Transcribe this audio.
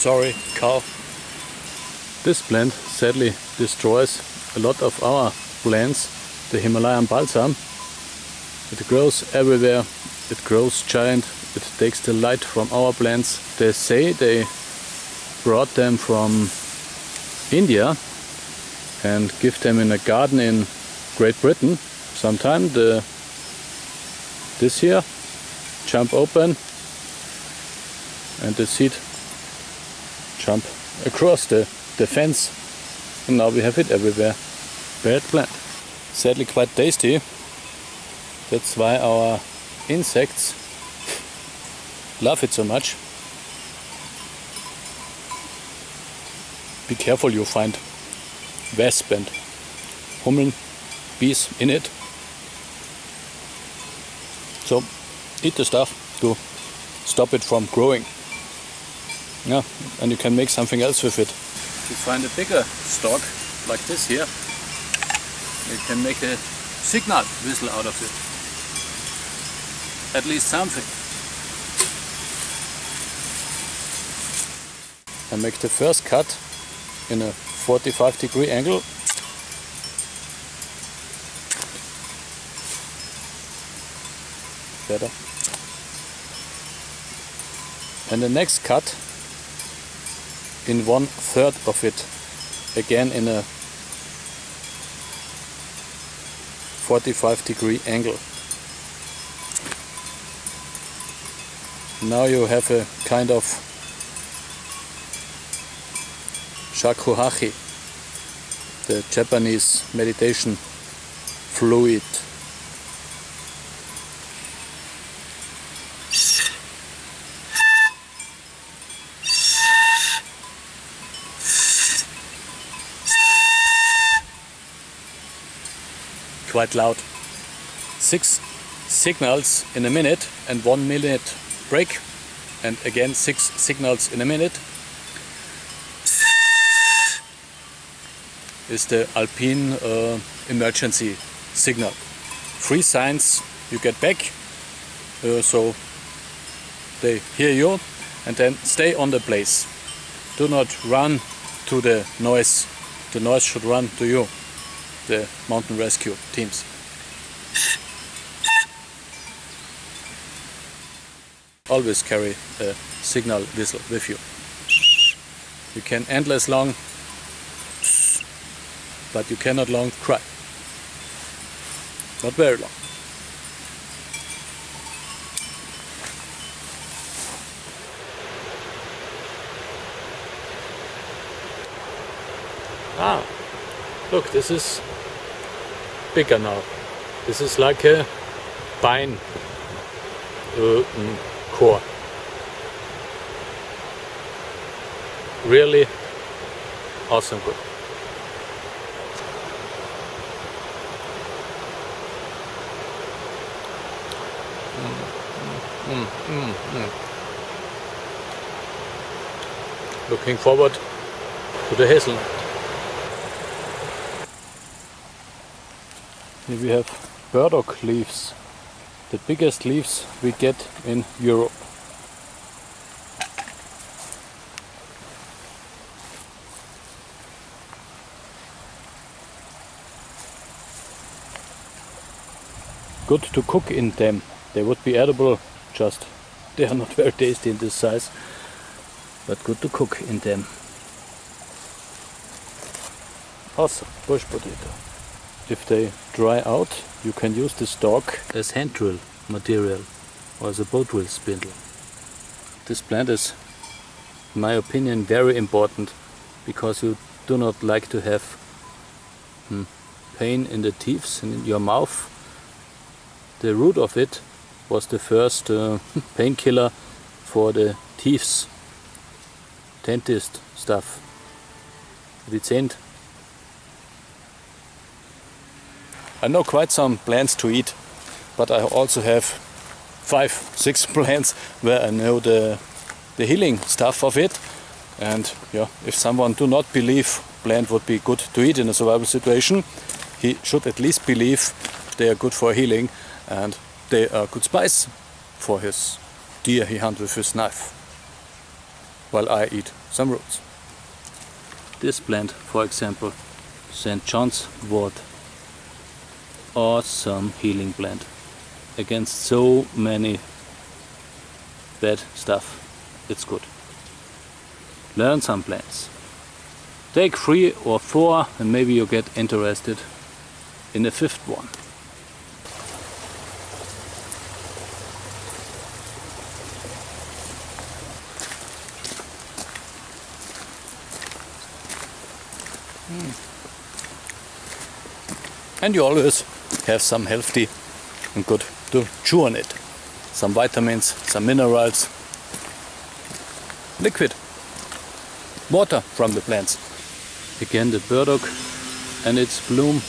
Sorry, cow. This plant sadly destroys a lot of our plants, the Himalayan balsam. It grows everywhere, it grows giant, it takes the light from our plants. They say they brought them from India and give them in a garden in Great Britain. Sometime the this here jump open and the seed jump across the, the fence and now we have it everywhere. Bad plant. Sadly quite tasty. That's why our insects love it so much. Be careful you find wasp and hummeln, bees in it. So eat the stuff to stop it from growing. Yeah, and you can make something else with it. If you find a bigger stock, like this here, you can make a signal whistle out of it. At least something. And make the first cut in a 45 degree angle. Better. And the next cut in one third of it again in a 45 degree angle. Now you have a kind of shakuhachi, the Japanese meditation flute. Quite loud. Six signals in a minute and one minute break and again six signals in a minute is the Alpine uh, emergency signal. Three signs you get back, uh, so they hear you and then stay on the place. Do not run to the noise. The noise should run to you, the mountain rescue teams. Always carry a signal whistle with you. You can endless long but you cannot long cry. Not very long. Ah, look, this is bigger now. This is like a pine uh, core. Really awesome good. Mm, mm, mm. Looking forward to the hazelnut. Here we have burdock leaves, the biggest leaves we get in Europe. Good to cook in them. They would be edible just they are not very tasty in this size but good to cook in them awesome bush potato if they dry out you can use the stalk as hand drill material or as a bow drill spindle this plant is in my opinion very important because you do not like to have hmm, pain in the teeth and in your mouth the root of it was the first uh, painkiller for the teeth, dentist stuff. Dezent. I know quite some plants to eat, but I also have five, six plants where I know the the healing stuff of it. And yeah, if someone do not believe plant would be good to eat in a survival situation, he should at least believe they are good for healing and they are good spice for his deer he hunts with his knife. while I eat some roots. This plant, for example, St. John's wort. Awesome healing plant against so many bad stuff. It's good. Learn some plants. Take three or four and maybe you get interested in the fifth one. Mm. And you always have some healthy and good to chew on it. Some vitamins, some minerals, liquid, water from the plants. Again the burdock and its bloom